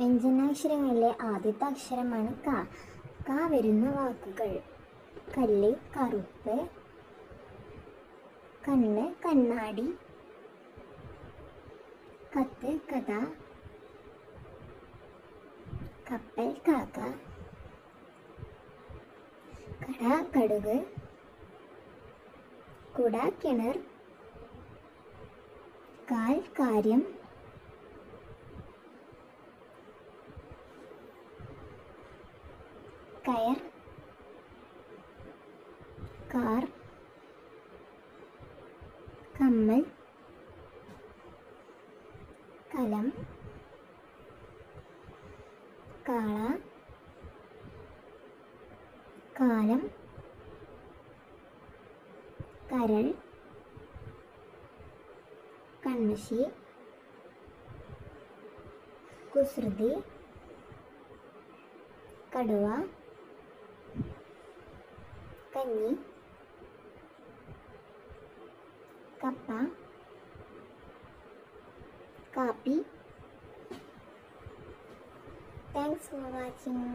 വ്യഞ്ജനാക്ഷരങ്ങളിലെ ആദ്യത്തെ അക്ഷരമാണ് ക. ക വരുന്ന വാക്കുകൾ. കല്ല് കറുപ്പ് കണ്ണ് കണ്ണാടി കത്ത് കഥ കപ്പൽ കാക്ക കട കടുക് കുട കിണർ കാൽ കാര്യം കയർ. കാർ. കമ്മൽ. കലം. കാള. കാലം. കരൾ. കൺമശി കുസൃതി. കടുവ. കഞ്ഞി കപ്പ കാപ്പി താങ്ക്സ് ഫോർ വാച്ചിങ്